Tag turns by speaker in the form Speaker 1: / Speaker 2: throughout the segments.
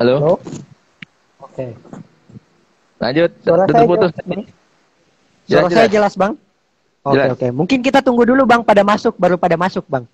Speaker 1: Halo?
Speaker 2: Halo? Oke.
Speaker 1: Lanjut.
Speaker 2: Suara
Speaker 1: Tutup
Speaker 2: saya
Speaker 1: putus.
Speaker 2: jelas, Bang?
Speaker 1: Jelas,
Speaker 2: Suara saya
Speaker 1: jelas.
Speaker 2: jelas, Bang? Oke,
Speaker 1: Jelas.
Speaker 2: oke. Mungkin kita tunggu dulu, Bang, pada masuk, baru pada masuk, Bang.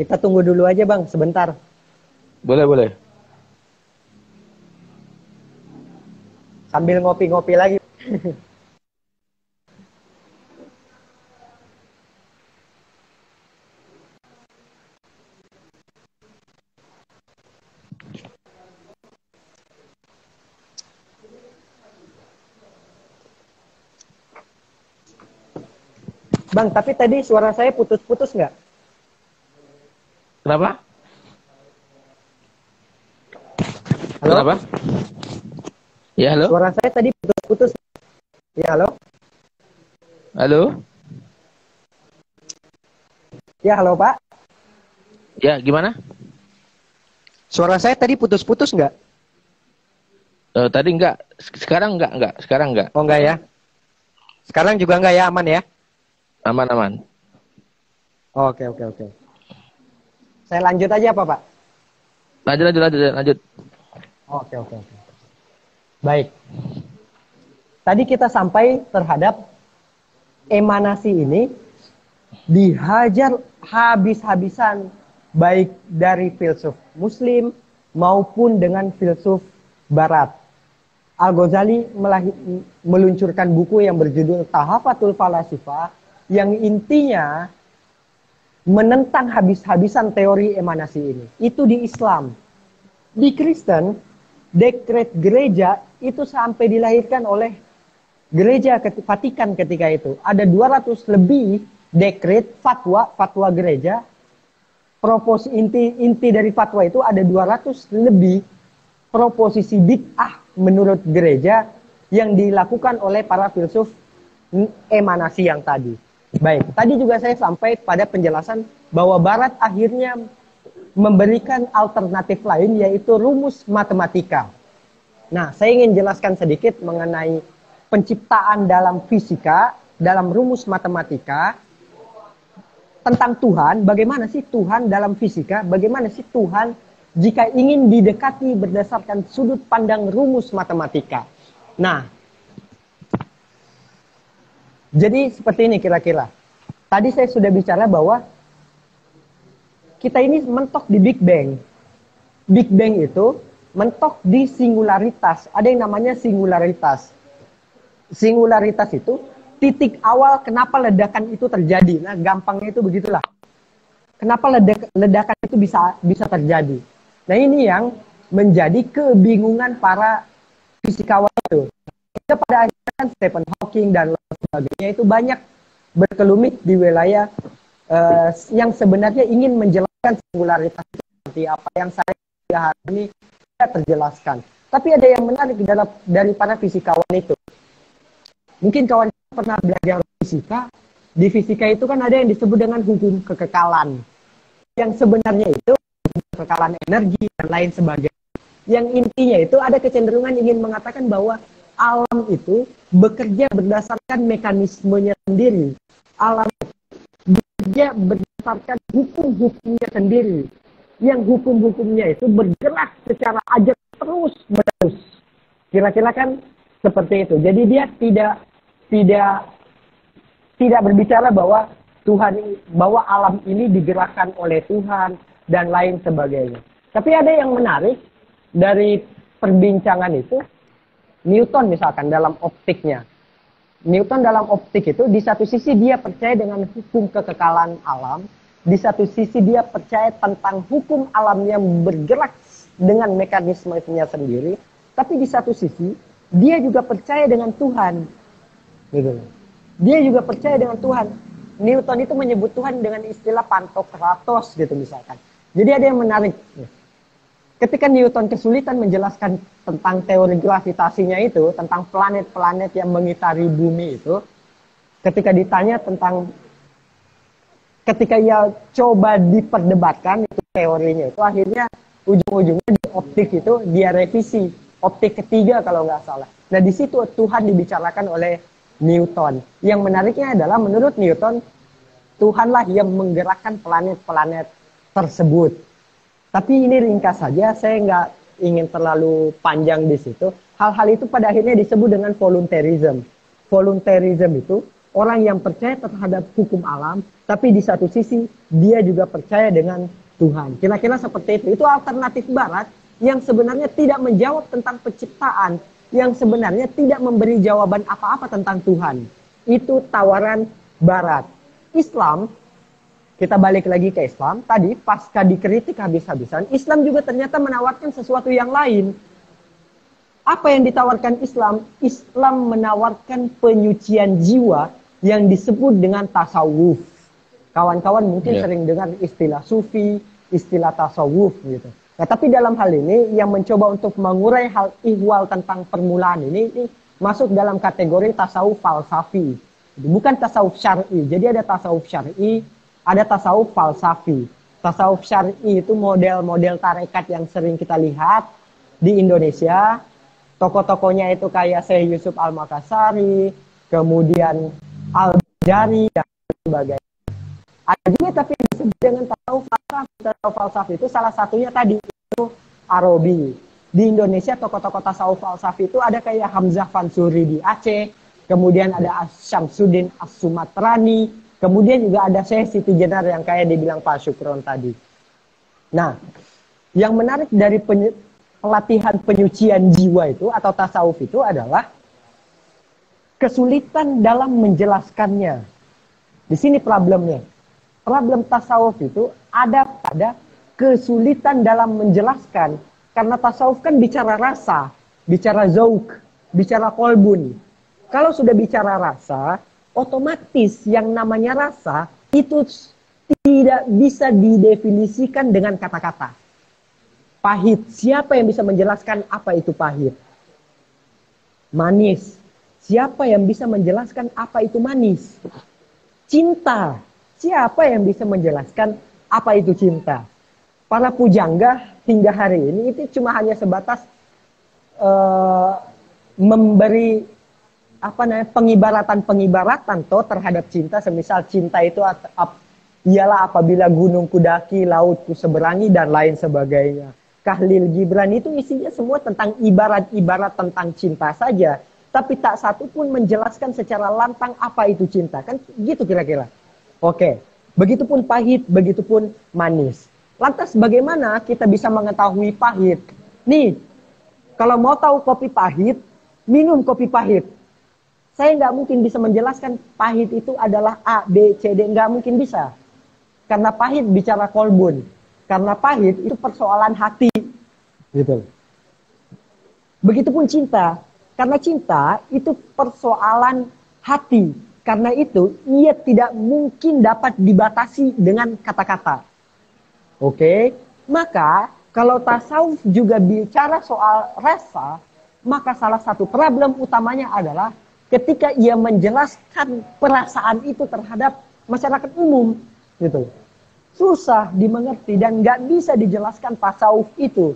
Speaker 2: Kita tunggu dulu aja, Bang, sebentar.
Speaker 1: Boleh, boleh.
Speaker 2: Sambil ngopi-ngopi lagi. Bang, tapi tadi suara saya putus-putus nggak?
Speaker 1: Kenapa?
Speaker 2: Halo?
Speaker 1: Kenapa? Ya, halo?
Speaker 2: Suara saya tadi putus-putus. Ya, halo?
Speaker 1: Halo?
Speaker 2: Ya, halo, Pak.
Speaker 1: Ya, gimana?
Speaker 2: Suara saya tadi putus-putus nggak?
Speaker 1: Eh, tadi enggak. Sekarang enggak, enggak. Sekarang enggak.
Speaker 2: Oh, nggak ya? Sekarang juga nggak ya, aman ya?
Speaker 1: Aman, aman.
Speaker 2: Oke, oke, oke. Saya lanjut aja apa, Pak?
Speaker 1: Lanjut, lanjut, lanjut, lanjut.
Speaker 2: Oke, oke, oke. Baik. Tadi kita sampai terhadap emanasi ini dihajar habis-habisan baik dari filsuf muslim maupun dengan filsuf barat. Al-Ghazali meluncurkan buku yang berjudul Tahafatul Falasifah yang intinya menentang habis-habisan teori emanasi ini. Itu di Islam. Di Kristen, dekret gereja itu sampai dilahirkan oleh gereja Vatikan ketika itu. Ada 200 lebih dekret fatwa, fatwa gereja. Propos inti inti dari fatwa itu ada 200 lebih proposisi bid'ah menurut gereja yang dilakukan oleh para filsuf emanasi yang tadi. Baik, tadi juga saya sampai pada penjelasan bahwa Barat akhirnya memberikan alternatif lain yaitu rumus matematika. Nah, saya ingin jelaskan sedikit mengenai penciptaan dalam fisika, dalam rumus matematika tentang Tuhan, bagaimana sih Tuhan dalam fisika, bagaimana sih Tuhan jika ingin didekati berdasarkan sudut pandang rumus matematika. Nah, jadi seperti ini kira-kira. Tadi saya sudah bicara bahwa kita ini mentok di Big Bang. Big Bang itu mentok di singularitas. Ada yang namanya singularitas. Singularitas itu titik awal kenapa ledakan itu terjadi. Nah, gampangnya itu begitulah. Kenapa ledak- ledakan itu bisa bisa terjadi? Nah, ini yang menjadi kebingungan para fisikawan itu. Kita pada akhirnya kan Stephen Hawking dan lain sebagainya itu banyak berkelumit di wilayah eh, yang sebenarnya ingin menjelaskan singularitas itu seperti apa yang saya hari ini tidak terjelaskan. Tapi ada yang menarik dalam dari para fisikawan itu. Mungkin kawan pernah belajar fisika. Di fisika itu kan ada yang disebut dengan hukum kekekalan. Yang sebenarnya itu kekekalan energi dan lain sebagainya. Yang intinya itu ada kecenderungan ingin mengatakan bahwa alam itu bekerja berdasarkan mekanismenya sendiri. Alam bekerja berdasarkan hukum-hukumnya sendiri. Yang hukum-hukumnya itu bergerak secara ajak terus menerus. Kira-kira kan seperti itu. Jadi dia tidak tidak tidak berbicara bahwa Tuhan bahwa alam ini digerakkan oleh Tuhan dan lain sebagainya. Tapi ada yang menarik dari perbincangan itu, Newton misalkan dalam optiknya. Newton dalam optik itu di satu sisi dia percaya dengan hukum kekekalan alam, di satu sisi dia percaya tentang hukum alam yang bergerak dengan mekanismenya sendiri, tapi di satu sisi dia juga percaya dengan Tuhan. Gitu. Dia juga percaya dengan Tuhan. Newton itu menyebut Tuhan dengan istilah pantokratos gitu misalkan. Jadi ada yang menarik. Ketika Newton kesulitan menjelaskan tentang teori gravitasinya itu, tentang planet-planet yang mengitari bumi itu, ketika ditanya tentang ketika ia coba diperdebatkan itu teorinya itu akhirnya ujung-ujungnya di optik itu dia revisi optik ketiga kalau nggak salah. Nah di situ Tuhan dibicarakan oleh Newton. Yang menariknya adalah menurut Newton Tuhanlah yang menggerakkan planet-planet tersebut. Tapi ini ringkas saja, saya nggak ingin terlalu panjang di situ. Hal-hal itu pada akhirnya disebut dengan voluntarism. Voluntarism itu orang yang percaya terhadap hukum alam, tapi di satu sisi dia juga percaya dengan Tuhan. Kira-kira seperti itu. Itu alternatif barat yang sebenarnya tidak menjawab tentang penciptaan, yang sebenarnya tidak memberi jawaban apa-apa tentang Tuhan. Itu tawaran barat. Islam, kita balik lagi ke Islam, tadi pasca dikritik habis-habisan, Islam juga ternyata menawarkan sesuatu yang lain. Apa yang ditawarkan Islam? Islam menawarkan penyucian jiwa yang disebut dengan tasawuf. Kawan-kawan mungkin yeah. sering dengar istilah sufi, istilah tasawuf gitu. Nah, tapi dalam hal ini yang mencoba untuk mengurai hal ihwal tentang permulaan ini, ini masuk dalam kategori tasawuf falsafi. Bukan tasawuf syar'i. Jadi ada tasawuf syar'i, ada tasawuf falsafi. Tasawuf syar'i itu model-model tarekat yang sering kita lihat di Indonesia. Tokoh-tokohnya itu kayak Syekh Yusuf Al-Makassari, kemudian Al-Jari, dan sebagainya. Ada juga tapi disebut dengan tasawuf falsafi. Tasawuf falsafi itu salah satunya tadi itu Arabi. Di Indonesia tokoh-tokoh tasawuf falsafi itu ada kayak Hamzah Fansuri di Aceh, kemudian ada Syamsuddin As-Sumatrani, kemudian juga ada Syekh Siti Jenar yang kayak dibilang Pak Syukron tadi. Nah, yang menarik dari penye pelatihan penyucian jiwa itu atau tasawuf itu adalah kesulitan dalam menjelaskannya. Di sini problemnya problem tasawuf itu ada pada kesulitan dalam menjelaskan. Karena tasawuf kan bicara rasa, bicara zauk, bicara kolbun. Kalau sudah bicara rasa, otomatis yang namanya rasa itu tidak bisa didefinisikan dengan kata-kata. Pahit, siapa yang bisa menjelaskan apa itu pahit? Manis, siapa yang bisa menjelaskan apa itu manis? Cinta, Siapa yang bisa menjelaskan apa itu cinta? Para pujangga hingga hari ini itu cuma hanya sebatas uh, memberi apa namanya pengibaratan-pengibaratan toh terhadap cinta semisal cinta itu ap, ialah apabila gunung kudaki, laut seberangi dan lain sebagainya. Kahlil Gibran itu isinya semua tentang ibarat-ibarat tentang cinta saja, tapi tak satu pun menjelaskan secara lantang apa itu cinta. Kan gitu kira-kira. Oke, begitupun pahit, begitupun manis. Lantas bagaimana kita bisa mengetahui pahit? Nih, kalau mau tahu kopi pahit, minum kopi pahit. Saya nggak mungkin bisa menjelaskan pahit itu adalah A, B, C, D. Nggak mungkin bisa. Karena pahit bicara kolbun. Karena pahit itu persoalan hati. Gitu. Begitupun cinta. Karena cinta itu persoalan hati karena itu, ia tidak mungkin dapat dibatasi dengan kata-kata. Oke, maka kalau tasawuf juga bicara soal rasa, maka salah satu problem utamanya adalah ketika ia menjelaskan perasaan itu terhadap masyarakat umum, gitu. Susah dimengerti dan nggak bisa dijelaskan tasawuf itu.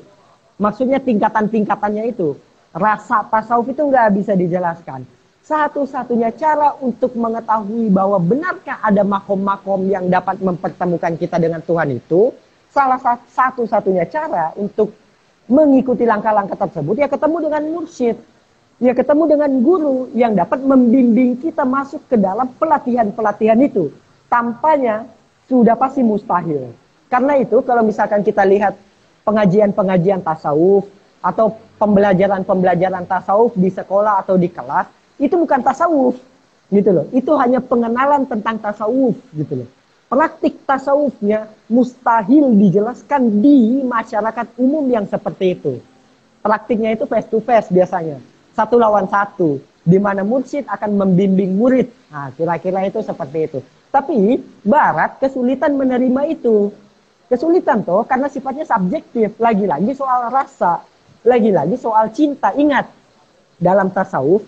Speaker 2: Maksudnya tingkatan-tingkatannya itu. Rasa tasawuf itu nggak bisa dijelaskan satu-satunya cara untuk mengetahui bahwa benarkah ada makom-makom yang dapat mempertemukan kita dengan Tuhan itu, salah satu-satunya cara untuk mengikuti langkah-langkah tersebut ya ketemu dengan mursyid. Ya ketemu dengan guru yang dapat membimbing kita masuk ke dalam pelatihan-pelatihan itu. Tampaknya sudah pasti mustahil. Karena itu kalau misalkan kita lihat pengajian-pengajian tasawuf atau pembelajaran-pembelajaran tasawuf di sekolah atau di kelas itu bukan tasawuf gitu loh. Itu hanya pengenalan tentang tasawuf gitu loh. Praktik tasawufnya mustahil dijelaskan di masyarakat umum yang seperti itu. Praktiknya itu face to face biasanya. Satu lawan satu. Di mana mursyid akan membimbing murid. Nah, kira-kira itu seperti itu. Tapi Barat kesulitan menerima itu. Kesulitan toh karena sifatnya subjektif. Lagi-lagi soal rasa. Lagi-lagi soal cinta. Ingat, dalam tasawuf,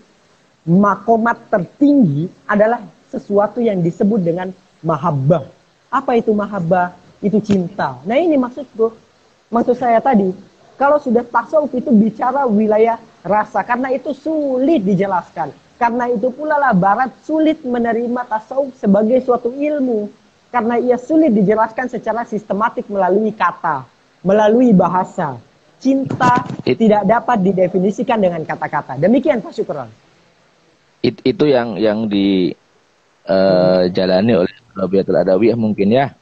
Speaker 2: makomat tertinggi adalah sesuatu yang disebut dengan mahabbah. Apa itu mahabbah? Itu cinta. Nah ini maksudku. Maksud saya tadi, kalau sudah tasawuf itu bicara wilayah rasa. Karena itu sulit dijelaskan. Karena itu pula lah barat sulit menerima tasawuf sebagai suatu ilmu. Karena ia sulit dijelaskan secara sistematik melalui kata, melalui bahasa. Cinta It, tidak dapat didefinisikan dengan kata-kata. Demikian Pak Syukron.
Speaker 1: It, itu yang yang dijalani eh, uh, oleh Rabiatul Adawiyah mungkin ya.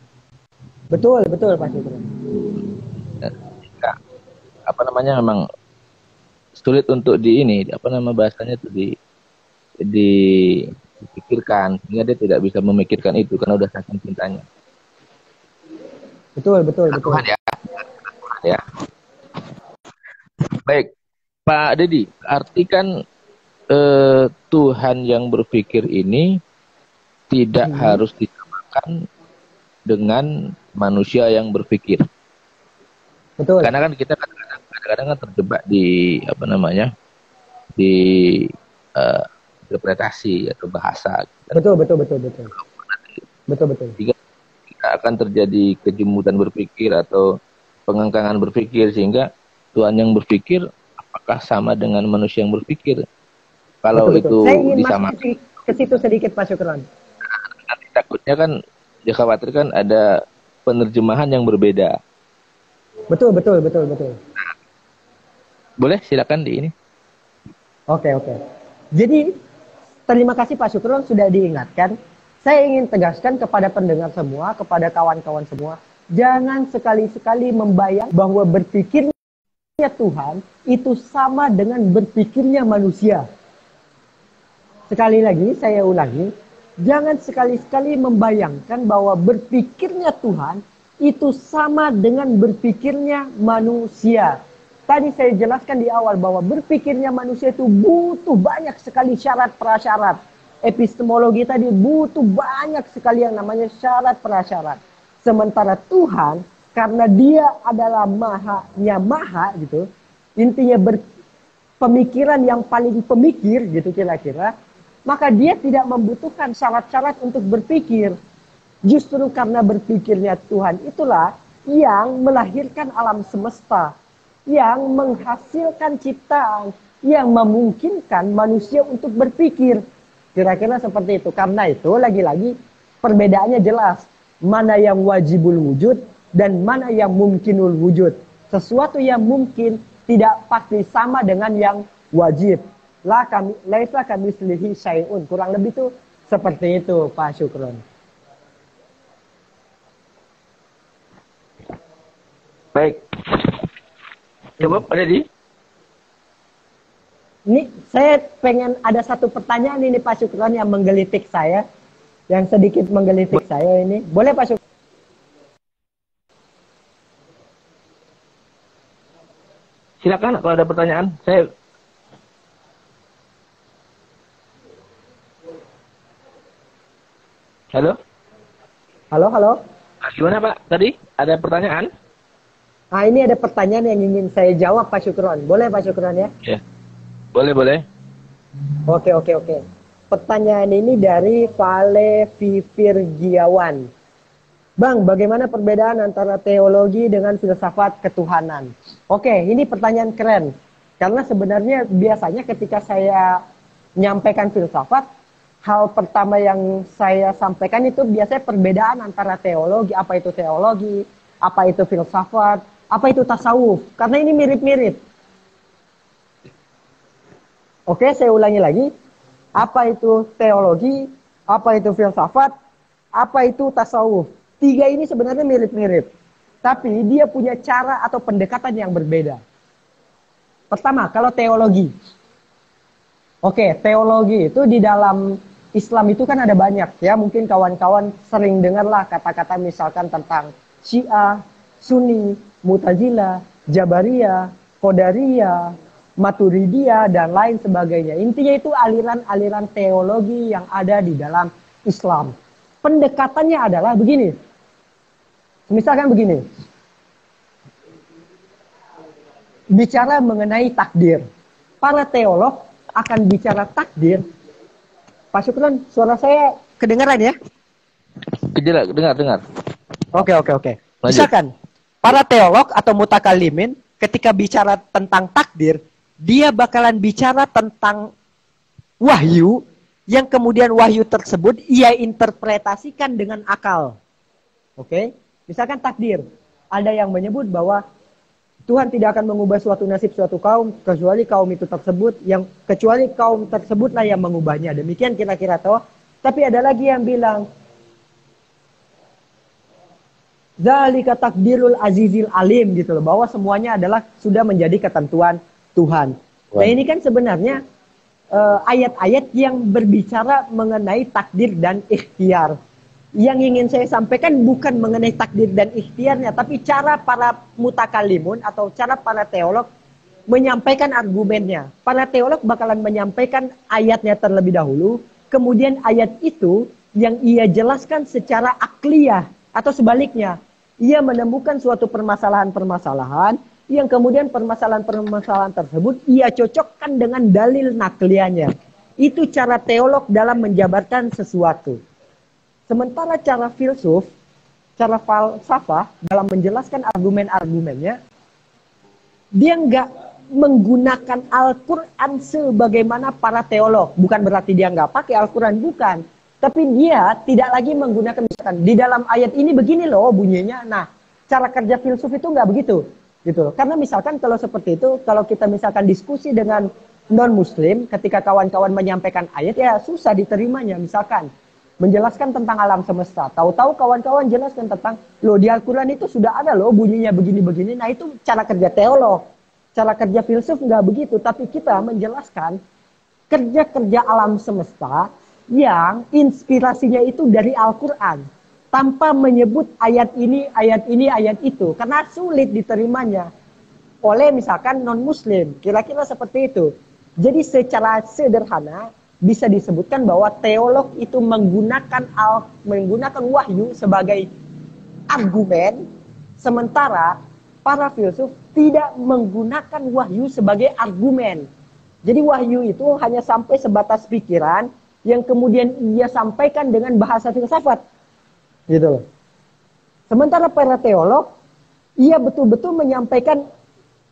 Speaker 2: Betul, betul Pak Syukron.
Speaker 1: Ya, apa namanya memang sulit untuk di ini, apa nama bahasanya itu di di dipikirkan sehingga dia tidak bisa memikirkan itu karena udah saking cintanya.
Speaker 2: Betul, betul, betul. Tuhan ya.
Speaker 1: ya. Baik, Pak Dedi, artikan eh, Tuhan yang berpikir ini tidak hmm. harus disamakan dengan manusia yang berpikir. Betul. Karena kan kita kadang-kadang kan terjebak di apa namanya di uh, interpretasi atau bahasa.
Speaker 2: Betul, betul, betul, betul. Betul, betul.
Speaker 1: Jika akan terjadi kejemutan berpikir atau pengangkangan berpikir sehingga Tuhan yang berpikir apakah sama dengan manusia yang berpikir? Kalau betul, itu Saya ingin disamakan
Speaker 2: ke situ sedikit Pak Syukron.
Speaker 1: Nanti takutnya kan dikhawatirkan ada penerjemahan yang berbeda.
Speaker 2: Betul, betul, betul, betul.
Speaker 1: Boleh silakan di ini.
Speaker 2: Oke, oke. Jadi Terima kasih Pak Syukron sudah diingatkan. Saya ingin tegaskan kepada pendengar semua, kepada kawan-kawan semua, jangan sekali-sekali membayang bahwa berpikirnya Tuhan itu sama dengan berpikirnya manusia. Sekali lagi saya ulangi, jangan sekali-sekali membayangkan bahwa berpikirnya Tuhan itu sama dengan berpikirnya manusia. Tadi saya jelaskan di awal bahwa berpikirnya manusia itu butuh banyak sekali syarat prasyarat. Epistemologi tadi butuh banyak sekali yang namanya syarat prasyarat. Sementara Tuhan karena dia adalah maha-nya maha gitu. Intinya berpemikiran yang paling pemikir gitu kira-kira. Maka dia tidak membutuhkan syarat-syarat untuk berpikir. Justru karena berpikirnya Tuhan itulah yang melahirkan alam semesta yang menghasilkan ciptaan yang memungkinkan manusia untuk berpikir. Kira-kira seperti itu. Karena itu lagi-lagi perbedaannya jelas. Mana yang wajibul wujud dan mana yang mungkinul wujud. Sesuatu yang mungkin tidak pasti sama dengan yang wajib. La kami laisa kami selihi syai'un. Kurang lebih itu seperti itu Pak Syukron.
Speaker 1: Baik, Coba Pak Dedi.
Speaker 2: Ini saya pengen ada satu pertanyaan ini Pak Syukron yang menggelitik saya. Yang sedikit menggelitik Bo saya ini. Boleh Pak Syukron?
Speaker 1: Silakan kalau ada pertanyaan. Saya Halo?
Speaker 2: Halo, halo.
Speaker 1: Gimana Pak? Tadi ada pertanyaan?
Speaker 2: Nah ini ada pertanyaan yang ingin saya jawab Pak Syukron. Boleh Pak Syukron ya?
Speaker 1: Ya. Boleh, boleh.
Speaker 2: Oke, oke, oke. Pertanyaan ini dari Vale Giawan. Bang, bagaimana perbedaan antara teologi dengan filsafat ketuhanan? Oke, ini pertanyaan keren. Karena sebenarnya biasanya ketika saya menyampaikan filsafat, hal pertama yang saya sampaikan itu biasanya perbedaan antara teologi, apa itu teologi, apa itu filsafat, apa itu tasawuf? Karena ini mirip-mirip. Oke, saya ulangi lagi. Apa itu teologi? Apa itu filsafat? Apa itu tasawuf? Tiga ini sebenarnya mirip-mirip. tapi dia punya cara atau pendekatan yang berbeda. Pertama, kalau teologi. Oke, teologi itu di dalam Islam itu kan ada banyak ya. Mungkin kawan-kawan sering dengarlah kata-kata misalkan tentang Syiah, Sunni, Mutazila, Jabariyah, Qadariyah, Maturidiyah dan lain sebagainya. Intinya itu aliran-aliran teologi yang ada di dalam Islam. Pendekatannya adalah begini. Misalkan begini. Bicara mengenai takdir. Para teolog akan bicara takdir. Pak Syukron, suara saya kedengaran ya?
Speaker 1: Kejelas, dengar, dengar.
Speaker 2: Oke, oke, oke. Misalkan para teolog atau mutakalimin ketika bicara tentang takdir, dia bakalan bicara tentang wahyu yang kemudian wahyu tersebut ia interpretasikan dengan akal. Oke? Okay? Misalkan takdir. Ada yang menyebut bahwa Tuhan tidak akan mengubah suatu nasib suatu kaum kecuali kaum itu tersebut yang kecuali kaum tersebutlah yang mengubahnya. Demikian kira-kira toh. Tapi ada lagi yang bilang Zalika takdirul azizil alim gitu loh bahwa semuanya adalah sudah menjadi ketentuan Tuhan. Nah ini kan sebenarnya eh, ayat-ayat uh, yang berbicara mengenai takdir dan ikhtiar. Yang ingin saya sampaikan bukan mengenai takdir dan ikhtiarnya, tapi cara para mutakalimun atau cara para teolog menyampaikan argumennya. Para teolog bakalan menyampaikan ayatnya terlebih dahulu, kemudian ayat itu yang ia jelaskan secara akliyah atau sebaliknya. Ia menemukan suatu permasalahan-permasalahan yang kemudian permasalahan-permasalahan tersebut ia cocokkan dengan dalil nakliannya. Itu cara teolog dalam menjabarkan sesuatu. Sementara cara filsuf, cara falsafah dalam menjelaskan argumen-argumennya, dia nggak menggunakan Al-Quran sebagaimana para teolog. Bukan berarti dia nggak pakai Al-Quran, bukan. Tapi dia tidak lagi menggunakan misalkan di dalam ayat ini begini loh bunyinya. Nah, cara kerja filsuf itu nggak begitu gitu loh. Karena misalkan kalau seperti itu, kalau kita misalkan diskusi dengan non muslim ketika kawan-kawan menyampaikan ayat ya susah diterimanya misalkan menjelaskan tentang alam semesta. Tahu-tahu kawan-kawan jelaskan tentang lo di Al-Qur'an itu sudah ada loh bunyinya begini-begini. Nah, itu cara kerja teolog. Cara kerja filsuf nggak begitu, tapi kita menjelaskan kerja-kerja alam semesta yang inspirasinya itu dari Al-Qur'an tanpa menyebut ayat ini, ayat ini, ayat itu. Karena sulit diterimanya oleh misalkan non-muslim. Kira-kira seperti itu. Jadi secara sederhana bisa disebutkan bahwa teolog itu menggunakan al, menggunakan wahyu sebagai argumen, sementara para filsuf tidak menggunakan wahyu sebagai argumen. Jadi wahyu itu hanya sampai sebatas pikiran yang kemudian ia sampaikan dengan bahasa filsafat. Gitu loh. Sementara para teolog, ia betul-betul menyampaikan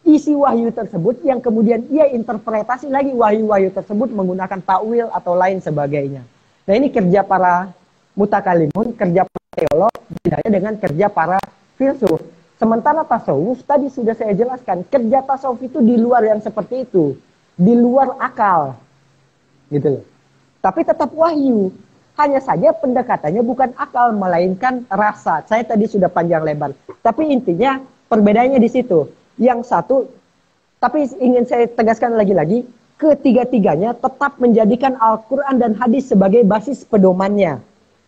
Speaker 2: isi wahyu tersebut yang kemudian ia interpretasi lagi wahyu-wahyu tersebut menggunakan takwil atau lain sebagainya. Nah ini kerja para mutakalimun, kerja para teolog, bedanya dengan kerja para filsuf. Sementara tasawuf tadi sudah saya jelaskan, kerja tasawuf itu di luar yang seperti itu, di luar akal, gitu loh. Tapi tetap wahyu. Hanya saja pendekatannya bukan akal, melainkan rasa. Saya tadi sudah panjang lebar. Tapi intinya perbedaannya di situ. Yang satu, tapi ingin saya tegaskan lagi-lagi, ketiga-tiganya tetap menjadikan Al-Quran dan hadis sebagai basis pedomannya.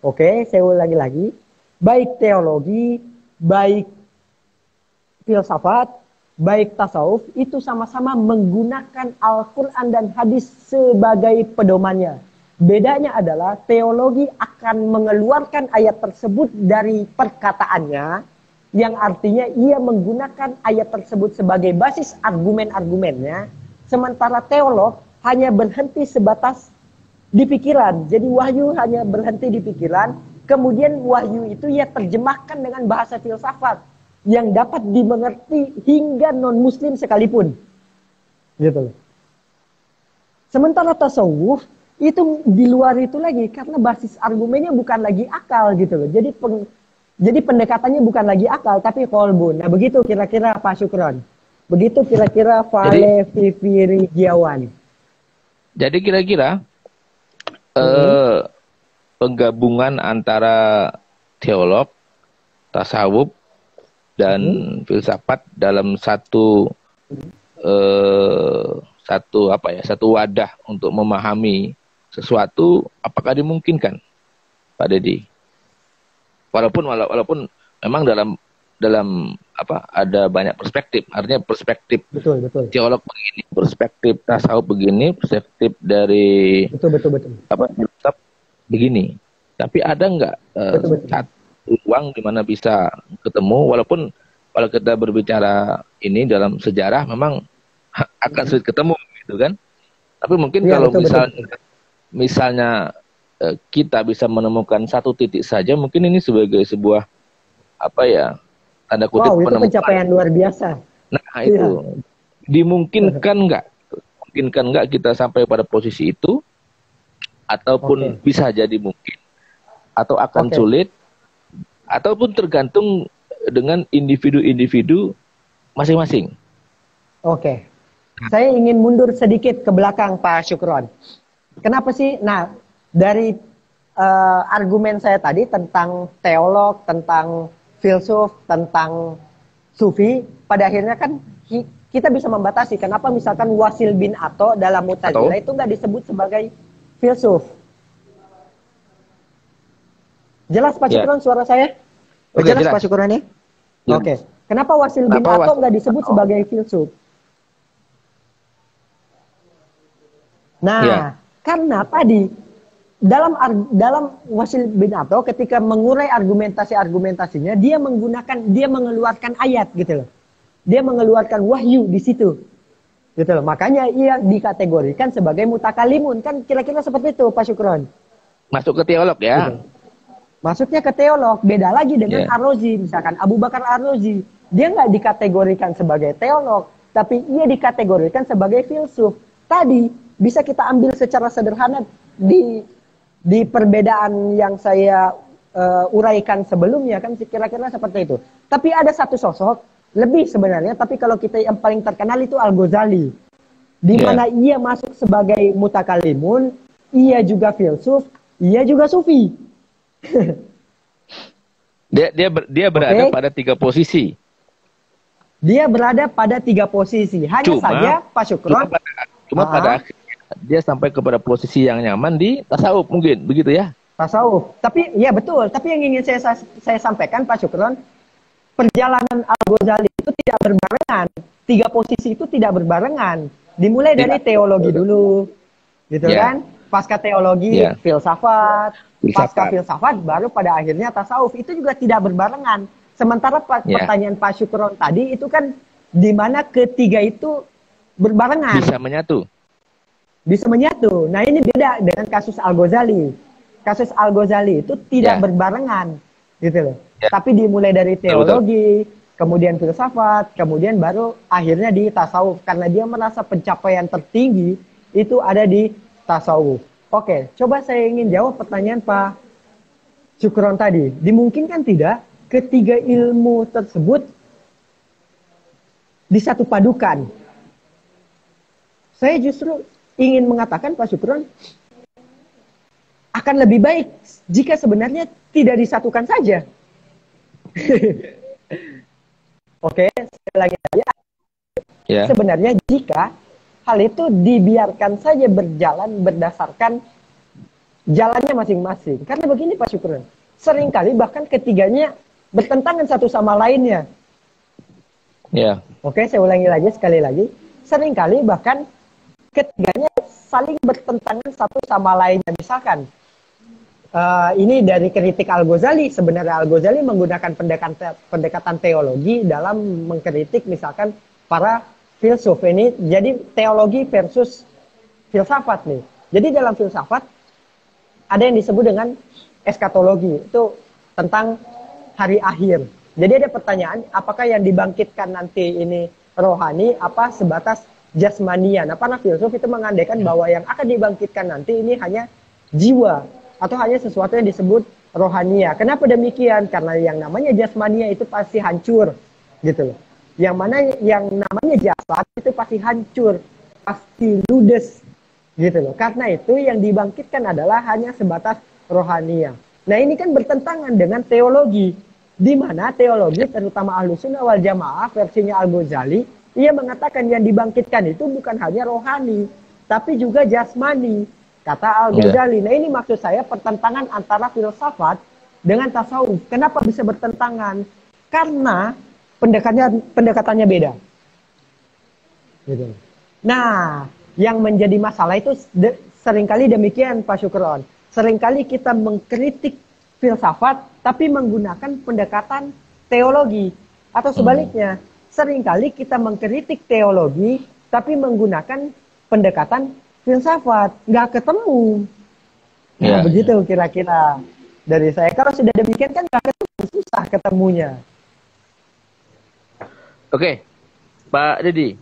Speaker 2: Oke, saya ulangi lagi. Baik teologi, baik filsafat, baik tasawuf, itu sama-sama menggunakan Al-Quran dan hadis sebagai pedomannya. Bedanya adalah teologi akan mengeluarkan ayat tersebut dari perkataannya yang artinya ia menggunakan ayat tersebut sebagai basis argumen-argumennya sementara teolog hanya berhenti sebatas di pikiran. Jadi wahyu hanya berhenti di pikiran, kemudian wahyu itu ia terjemahkan dengan bahasa filsafat yang dapat dimengerti hingga non muslim sekalipun. Gitu. Sementara tasawuf itu di luar itu lagi karena basis argumennya bukan lagi akal gitu loh. Jadi peng, jadi pendekatannya bukan lagi akal tapi kolbun. Nah begitu kira-kira Pak Syukron. Begitu kira-kira Vale Viviri Giawan.
Speaker 1: Jadi kira-kira hmm. eh, penggabungan antara teolog, tasawuf, dan hmm. filsafat dalam satu eh, satu apa ya satu wadah untuk memahami sesuatu apakah dimungkinkan Pak Dedi walaupun walaupun memang dalam dalam apa ada banyak perspektif. Artinya perspektif
Speaker 2: betul betul.
Speaker 1: teolog begini perspektif tasawuf begini perspektif dari
Speaker 2: betul betul betul.
Speaker 1: apa begini. Tapi ada nggak uh, satu ruang di mana bisa ketemu? Walaupun kalau kita berbicara ini dalam sejarah memang akan sulit ketemu gitu kan? Tapi mungkin ya, kalau betul, misalnya betul. Misalnya uh, kita bisa menemukan satu titik saja mungkin ini sebagai sebuah apa ya tanda kutip
Speaker 2: wow, itu pencapaian luar biasa.
Speaker 1: Nah itu ya. dimungkinkan nggak? Mungkinkan nggak kita sampai pada posisi itu? Ataupun okay. bisa jadi mungkin? Atau akan okay. sulit? Ataupun tergantung dengan individu-individu masing-masing.
Speaker 2: Oke. Okay. Saya ingin mundur sedikit ke belakang Pak Syukron. Kenapa sih? Nah, dari uh, argumen saya tadi tentang teolog, tentang filsuf, tentang sufi, pada akhirnya kan kita bisa membatasi. Kenapa misalkan Wasil bin Ato dalam Mutazilah itu nggak disebut sebagai filsuf? Jelas Pak Syukron yeah. suara saya?
Speaker 1: Oke, jelas, jelas Pak
Speaker 2: Syukron ini? Oke. Okay. Kenapa Wasil bin Ato nggak disebut Ato? sebagai filsuf? Nah, yeah. Karena tadi dalam dalam Wasil bin Ato ketika mengurai argumentasi-argumentasinya dia menggunakan dia mengeluarkan ayat gitu loh. Dia mengeluarkan wahyu di situ. Gitu loh. Makanya ia dikategorikan sebagai mutakalimun kan kira-kira seperti itu Pak Syukron.
Speaker 1: Masuk ke teolog ya. Gitu.
Speaker 2: Masuknya ke teolog beda lagi dengan yeah. Arrozi misalkan Abu Bakar Arrozi. Dia nggak dikategorikan sebagai teolog tapi ia dikategorikan sebagai filsuf. Tadi bisa kita ambil secara sederhana di di perbedaan yang saya uh, uraikan sebelumnya kan kira-kira seperti itu. Tapi ada satu sosok lebih sebenarnya, tapi kalau kita yang paling terkenal itu Al Ghazali, di iya. mana yeah. ia masuk sebagai mutakalimun, ia juga filsuf, ia juga sufi.
Speaker 1: dia dia ber, dia berada okay. pada tiga posisi.
Speaker 2: Dia berada pada tiga posisi. Hanya cuma, saja Pak Syukron. Cuma
Speaker 1: pada, cuma pada dia sampai kepada posisi yang nyaman di tasawuf mungkin begitu ya?
Speaker 2: Tasawuf. Tapi ya betul. Tapi yang ingin saya saya sampaikan Pak Syukron perjalanan Al Ghazali itu tidak berbarengan. Tiga posisi itu tidak berbarengan. Dimulai dari teologi dulu gitu yeah. kan? Pasca teologi yeah. filsafat, filsafat. Pasca filsafat baru pada akhirnya tasawuf. Itu juga tidak berbarengan. Sementara yeah. pertanyaan Pak Syukron tadi itu kan di mana ketiga itu berbarengan?
Speaker 1: Bisa menyatu
Speaker 2: bisa menyatu. Nah ini beda dengan kasus Al Ghazali. Kasus Al Ghazali itu tidak yeah. berbarengan, gitu loh. Yeah. Tapi dimulai dari teologi, Betul. kemudian filsafat, kemudian baru akhirnya di tasawuf karena dia merasa pencapaian tertinggi itu ada di tasawuf. Oke, coba saya ingin jawab pertanyaan Pak Syukron tadi. Dimungkinkan tidak ketiga ilmu tersebut di satu padukan? Saya justru ingin mengatakan Pak Syukron akan lebih baik jika sebenarnya tidak disatukan saja. Oke, sekali lagi. Yeah. Sebenarnya jika hal itu dibiarkan saja berjalan berdasarkan jalannya masing-masing. Karena begini Pak Syukron, sering kali bahkan ketiganya bertentangan satu sama lainnya.
Speaker 1: Ya.
Speaker 2: Yeah. Oke, saya ulangi lagi sekali lagi. Seringkali bahkan ketiganya saling bertentangan satu sama lainnya. Misalkan uh, ini dari kritik Al Ghazali sebenarnya Al Ghazali menggunakan pendekatan pendekatan teologi dalam mengkritik misalkan para filsuf ini. Jadi teologi versus filsafat nih. Jadi dalam filsafat ada yang disebut dengan eskatologi itu tentang hari akhir. Jadi ada pertanyaan apakah yang dibangkitkan nanti ini rohani apa sebatas jasmania. Nah, para filsuf itu mengandaikan bahwa yang akan dibangkitkan nanti ini hanya jiwa atau hanya sesuatu yang disebut rohania. Kenapa demikian? Karena yang namanya jasmania itu pasti hancur, gitu loh. Yang mana yang namanya jasad itu pasti hancur, pasti ludes, gitu loh. Karena itu yang dibangkitkan adalah hanya sebatas rohania. Nah ini kan bertentangan dengan teologi. Di mana teologi terutama ahlu sunnah wal jamaah versinya Al-Ghazali, ia mengatakan yang dibangkitkan itu bukan hanya rohani, tapi juga jasmani. Kata Al-Ghazali. Yeah. Nah ini maksud saya pertentangan antara filsafat dengan tasawuf. Kenapa bisa bertentangan? Karena pendekatannya pendekatannya beda. Gitu. Nah, yang menjadi masalah itu de, sering kali demikian Pak Syukron. Seringkali kita mengkritik filsafat tapi menggunakan pendekatan teologi atau hmm. sebaliknya. Hmm. Seringkali kita mengkritik teologi tapi menggunakan pendekatan filsafat, nggak ketemu. Nah, ya, begitu kira-kira dari saya. Kalau sudah demikian kan nggak ketemu, susah ketemunya.
Speaker 1: Oke, Pak Dedi,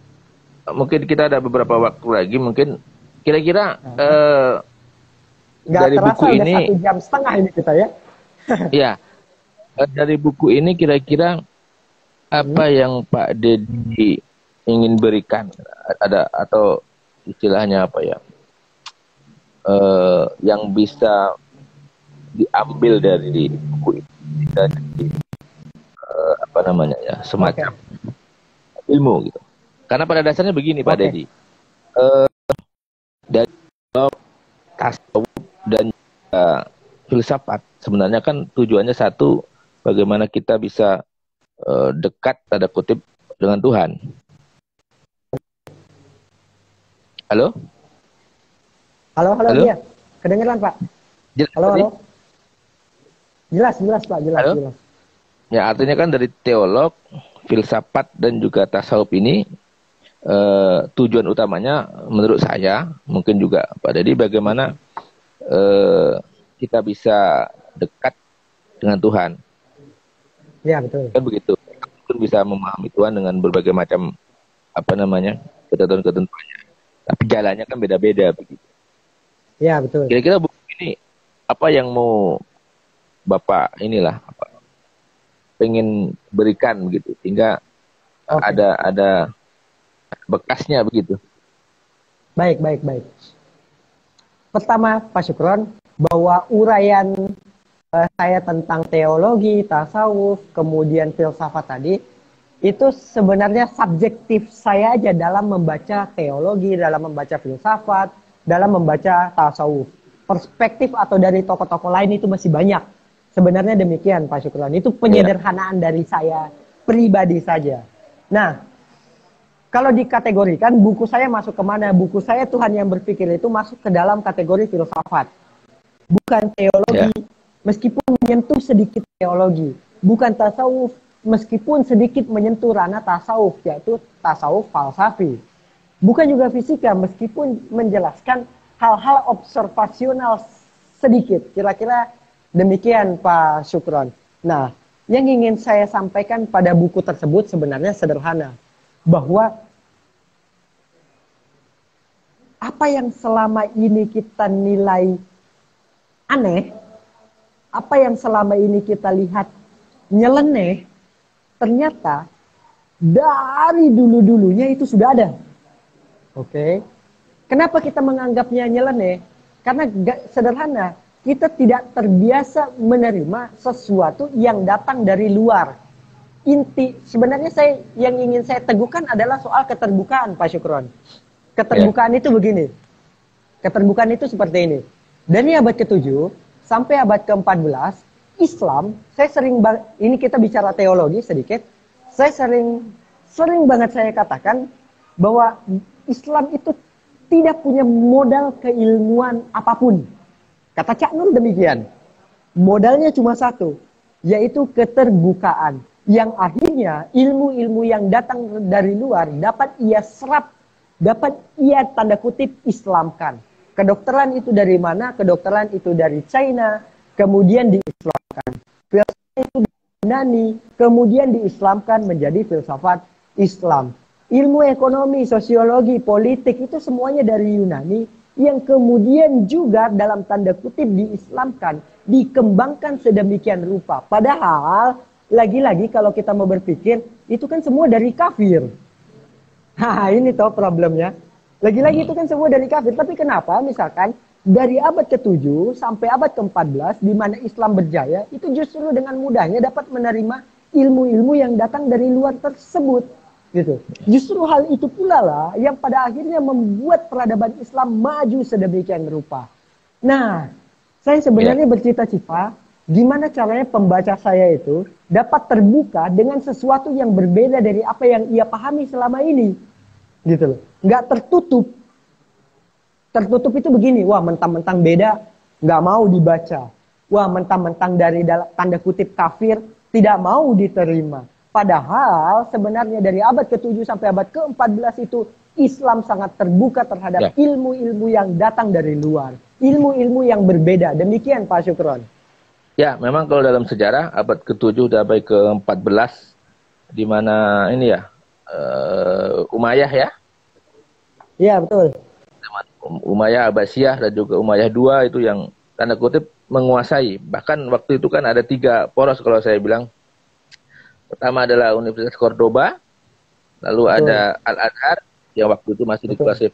Speaker 1: mungkin kita ada beberapa waktu lagi, mungkin kira-kira uh,
Speaker 2: dari buku ini satu jam setengah ini kita ya.
Speaker 1: Iya. Dari buku ini kira-kira apa hmm. yang Pak Dedi ingin berikan ada atau istilahnya apa ya? Uh, yang bisa diambil dari buku ini dari uh, apa namanya ya semacam okay. ilmu gitu. Karena pada dasarnya begini okay. Pak Dedi, uh, dari tasawuf dan uh, filsafat sebenarnya kan tujuannya satu bagaimana kita bisa uh, dekat tanda kutip dengan Tuhan. Halo?
Speaker 2: Halo, halo, halo? iya. Kedengeran, Pak. Jelas, halo, halo. Jelas, jelas, Pak, jelas, halo? jelas.
Speaker 1: Ya, artinya kan dari teolog, filsafat dan juga tasawuf ini uh, tujuan utamanya menurut saya mungkin juga Pak Dedi bagaimana uh, kita bisa dekat dengan Tuhan.
Speaker 2: Ya betul.
Speaker 1: Kan begitu. Kan bisa memahami Tuhan dengan berbagai macam apa namanya ketentuan-ketentuannya. Tapi jalannya kan beda-beda begitu.
Speaker 2: Ya betul.
Speaker 1: Kira-kira buku ini apa yang mau bapak inilah apa pengen berikan begitu sehingga okay. ada ada bekasnya begitu.
Speaker 2: Baik baik baik. Pertama Pak Syukron bahwa uraian uh, saya tentang teologi, tasawuf, kemudian filsafat tadi, itu sebenarnya subjektif saya aja dalam membaca teologi, dalam membaca filsafat, dalam membaca tasawuf. Perspektif atau dari tokoh-tokoh lain itu masih banyak. Sebenarnya demikian Pak Syukron. Itu penyederhanaan dari saya pribadi saja. Nah, kalau dikategorikan buku saya masuk ke mana? Buku saya Tuhan yang berpikir itu masuk ke dalam kategori filsafat. Bukan teologi, yeah meskipun menyentuh sedikit teologi, bukan tasawuf, meskipun sedikit menyentuh ranah tasawuf, yaitu tasawuf falsafi. Bukan juga fisika, meskipun menjelaskan hal-hal observasional sedikit. Kira-kira demikian Pak Syukron. Nah, yang ingin saya sampaikan pada buku tersebut sebenarnya sederhana. Bahwa apa yang selama ini kita nilai aneh, apa yang selama ini kita lihat nyeleneh, ternyata dari dulu-dulunya itu sudah ada. Oke. Okay. Kenapa kita menganggapnya nyeleneh? Karena gak sederhana, kita tidak terbiasa menerima sesuatu yang datang dari luar. Inti sebenarnya saya yang ingin saya teguhkan adalah soal keterbukaan Pak Syukron. Keterbukaan yeah. itu begini. Keterbukaan itu seperti ini. Dari abad ketujuh, sampai abad ke-14 Islam, saya sering ini kita bicara teologi sedikit, saya sering sering banget saya katakan bahwa Islam itu tidak punya modal keilmuan apa pun. Kata Cak Nur demikian. Modalnya cuma satu, yaitu keterbukaan. Yang akhirnya ilmu-ilmu yang datang dari luar dapat ia serap, dapat ia tanda kutip Islamkan. Kedokteran itu dari mana? Kedokteran itu dari China, kemudian diislamkan. Filsafat itu Yunani, kemudian diislamkan menjadi filsafat Islam. Ilmu ekonomi, sosiologi, politik itu semuanya dari Yunani yang kemudian juga dalam tanda kutip diislamkan, dikembangkan sedemikian rupa. Padahal lagi-lagi kalau kita mau berpikir itu kan semua dari kafir. Nah, ini toh problemnya. Lagi-lagi itu kan semua dari kafir. Tapi kenapa misalkan dari abad ke-7 sampai abad ke-14 di mana Islam berjaya itu justru dengan mudahnya dapat menerima ilmu-ilmu yang datang dari luar tersebut gitu. Justru hal itu pula lah yang pada akhirnya membuat peradaban Islam maju sedemikian rupa. Nah, saya sebenarnya yeah. bercita-cita gimana caranya pembaca saya itu dapat terbuka dengan sesuatu yang berbeda dari apa yang ia pahami selama ini. Gitu loh. Nggak tertutup Tertutup itu begini, wah mentang-mentang beda, nggak mau dibaca. Wah mentang-mentang dari tanda kutip kafir, tidak mau diterima. Padahal sebenarnya dari abad ke-7 sampai abad ke-14 itu Islam sangat terbuka terhadap ya. ilmu-ilmu ya. yang datang dari luar. Ilmu-ilmu yang berbeda. Demikian Pak Syukron.
Speaker 1: Ya, memang kalau dalam sejarah abad ke-7 sampai ke-14 di mana ini ya uh, Umayyah ya.
Speaker 2: Iya, betul.
Speaker 1: Umayyah Abbasiyah dan juga Umayyah II itu yang tanda kutip menguasai. Bahkan waktu itu kan ada tiga poros kalau saya bilang. Pertama adalah Universitas Cordoba, lalu Betul. ada Al-Azhar yang waktu itu masih dikuasai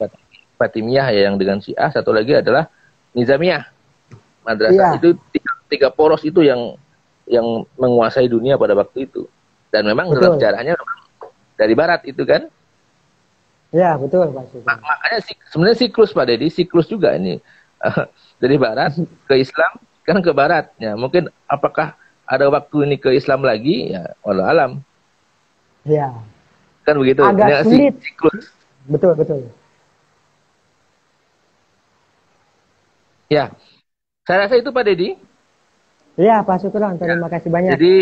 Speaker 1: Fatimiyah ya yang dengan Syiah. Satu lagi adalah Nizamiyah. Madrasah ya. itu tiga, tiga poros itu yang yang menguasai dunia pada waktu itu. Dan memang Betul. dalam sejarahnya memang dari barat itu kan.
Speaker 2: Ya betul Pak Mak
Speaker 1: makanya sih sebenarnya siklus Pak Dedi, siklus juga ini dari barat ke Islam kan ke barat. Ya mungkin apakah ada waktu ini ke Islam lagi ya walau alam.
Speaker 2: Ya.
Speaker 1: Kan begitu.
Speaker 2: Agak
Speaker 1: ini
Speaker 2: sulit. Siklus. Betul betul.
Speaker 1: Ya, saya rasa itu Pak Dedi.
Speaker 2: Iya Pak Syukuran, terima ya. kasih banyak.
Speaker 1: Jadi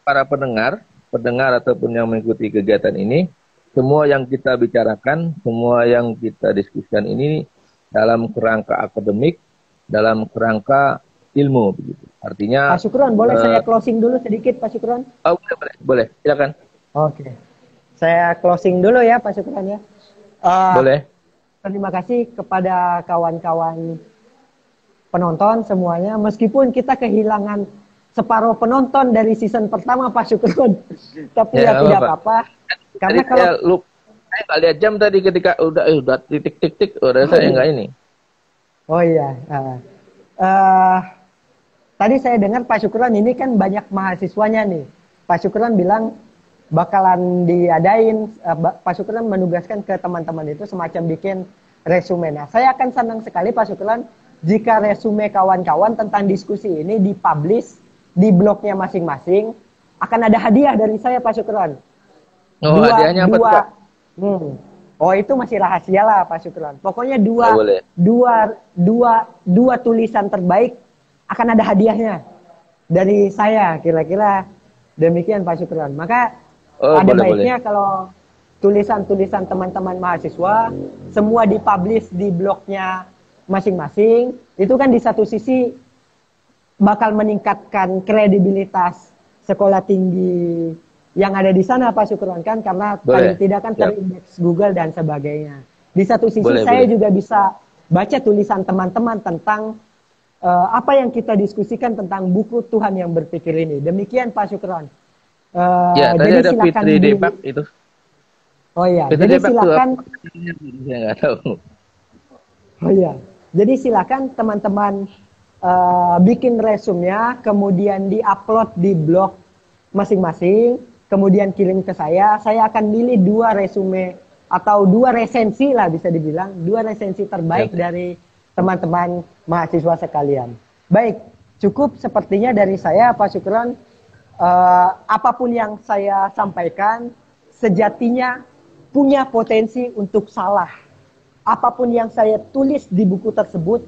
Speaker 1: para pendengar, pendengar ataupun yang mengikuti kegiatan ini, semua yang kita bicarakan, semua yang kita diskusikan ini dalam kerangka akademik, dalam kerangka ilmu begitu. Artinya
Speaker 2: Pak Syukron, boleh uh, saya closing dulu sedikit Pak Syukron?
Speaker 1: Oh, boleh, boleh, boleh. Silakan.
Speaker 2: Oke. Okay. Saya closing dulu ya Pak Syukron ya.
Speaker 1: Uh, boleh.
Speaker 2: Terima kasih kepada kawan-kawan penonton semuanya meskipun kita kehilangan separuh penonton dari season pertama Pak Syukron. Tapi ya, ya tidak apa-apa
Speaker 1: karena tadi kalau saya, lu, saya nggak lihat jam tadi ketika udah eh, udah titik titik tik udah saya nggak ini.
Speaker 2: Oh iya. Uh, uh, tadi saya dengar Pak Syukran ini kan banyak mahasiswanya nih. Pak Syukran bilang bakalan diadain uh, Pak Syukran menugaskan ke teman-teman itu semacam bikin resume. Nah, saya akan senang sekali Pak Syukran jika resume kawan-kawan tentang diskusi ini dipublish di blognya masing-masing akan ada hadiah dari saya Pak Syukran.
Speaker 1: Oh, dua, hadiahnya apa dua,
Speaker 2: Hmm. Oh itu masih rahasia lah Pak Syukron. Pokoknya dua, oh, dua, dua, dua tulisan terbaik akan ada hadiahnya dari saya kira-kira demikian Pak Syukron. Maka oh, ada boleh, baiknya boleh. kalau tulisan-tulisan teman-teman mahasiswa semua dipublish di blognya masing-masing itu kan di satu sisi bakal meningkatkan kredibilitas sekolah tinggi yang ada di sana Pak Syukron kan karena boleh. paling tidak kan terindeks Google dan sebagainya. Di satu sisi boleh, saya boleh. juga bisa baca tulisan teman-teman tentang uh, apa yang kita diskusikan tentang buku Tuhan yang berpikir ini. Demikian Pak Syukron.
Speaker 1: Uh, ya, jadi ada silakan Fitri di... Depak itu.
Speaker 2: Oh iya, Fitri jadi Depak silakan. Saya nggak tahu. Oh iya, jadi silakan teman-teman uh, bikin resumnya, kemudian diupload di blog masing-masing kemudian kirim ke saya, saya akan milih dua resume atau dua resensi lah bisa dibilang, dua resensi terbaik ya. dari teman-teman mahasiswa sekalian. Baik, cukup sepertinya dari saya Pak Syukron. Uh, apa pun yang saya sampaikan, sejatinya punya potensi untuk salah. Apa pun yang saya tulis di buku tersebut,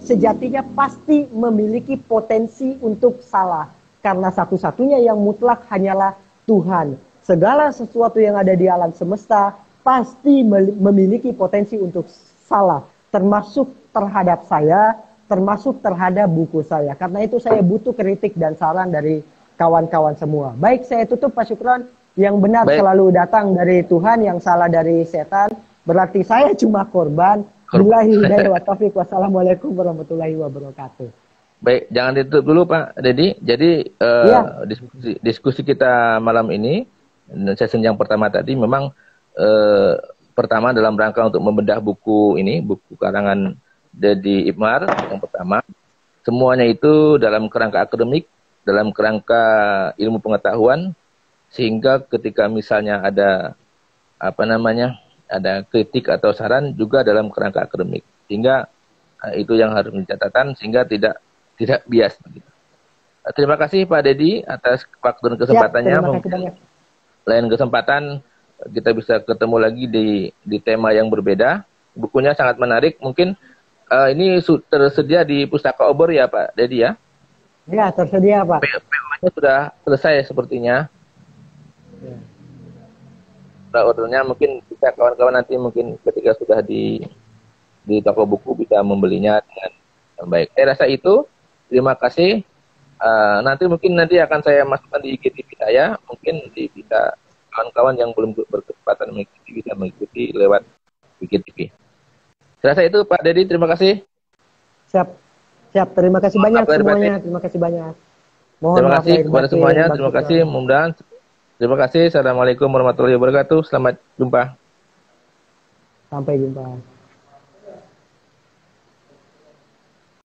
Speaker 2: sejatinya pasti memiliki potensi untuk salah. Karena satu-satunya yang mutlak hanyalah Tuhan. Segala sesuatu yang ada di alam semesta pasti memiliki potensi untuk salah, termasuk terhadap saya, termasuk terhadap buku saya. Karena itu saya butuh kritik dan saran dari kawan-kawan semua. Baik, saya tutup Pak Syukron. Yang benar Baik. selalu datang dari Tuhan, yang salah dari setan. Berarti saya cuma korban. Billahi hidayah wa taufiq. Wassalamualaikum warahmatullahi wabarakatuh.
Speaker 1: Baik, jangan ditutup dulu Pak Dedi. Jadi uh, ya. diskusi, diskusi kita malam ini, sesi yang pertama tadi memang uh, pertama dalam rangka untuk membedah buku ini, buku karangan Dedi Ibmar yang pertama. Semuanya itu dalam kerangka akademik, dalam kerangka ilmu pengetahuan, sehingga ketika misalnya ada apa namanya ada kritik atau saran juga dalam kerangka akademik sehingga uh, itu yang harus mencatatkan sehingga tidak tidak bias begitu. Uh, terima kasih Pak Dedi atas waktu dan kesempatannya.
Speaker 2: Terima kasih banyak.
Speaker 1: Lain kesempatan kita bisa ketemu lagi di di tema yang berbeda. Bukunya sangat menarik. Mungkin uh, ini tersedia di Pustaka Obor ya Pak Dedi ya?
Speaker 2: Ya tersedia Pak.
Speaker 1: PO-nya sudah selesai sepertinya. Ya ordernya mungkin bisa kawan-kawan nanti mungkin ketika sudah di di toko buku bisa membelinya dengan baik. Saya rasa itu. Terima kasih. Uh, nanti mungkin nanti akan saya masukkan di IGTV saya. Mungkin di, bisa kawan-kawan yang belum berkesempatan mengikuti bisa mengikuti lewat IGTV. Saya rasa itu Pak Dedi. Terima kasih.
Speaker 2: Siap. Siap. Terima kasih banyak semuanya. Terima kasih banyak.
Speaker 1: Mohon terima kasih kepada semuanya. Terima kasih. Mudah-mudahan Terima kasih. Assalamualaikum warahmatullahi wabarakatuh. Selamat jumpa.
Speaker 2: Sampai jumpa.